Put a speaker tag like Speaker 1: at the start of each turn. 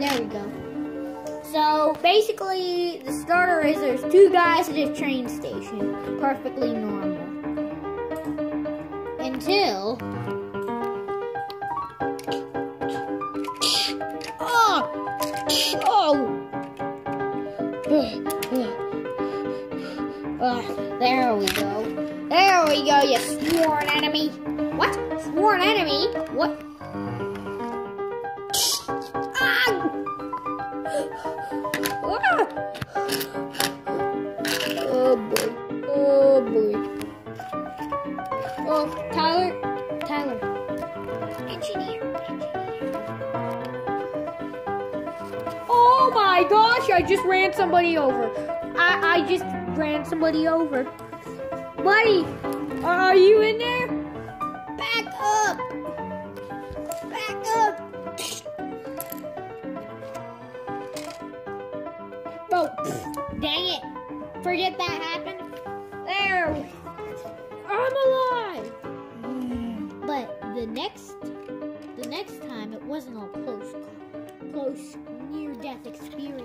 Speaker 1: There we go. So basically, the starter is there's two guys at a train station, perfectly normal. Until. Oh! Oh! Ugh, oh, there we go. There we go, you sworn enemy. What? Sworn enemy? What? Oh boy. Oh boy. Oh, Tyler. Tyler. Engineer. Oh my gosh, I just ran somebody over. I, I just ran somebody over. Buddy, are you in there? Back up. Back up. Oh, dang it. Forget that happened. There. I'm alive. But the next the next time it wasn't all close close near death experiences.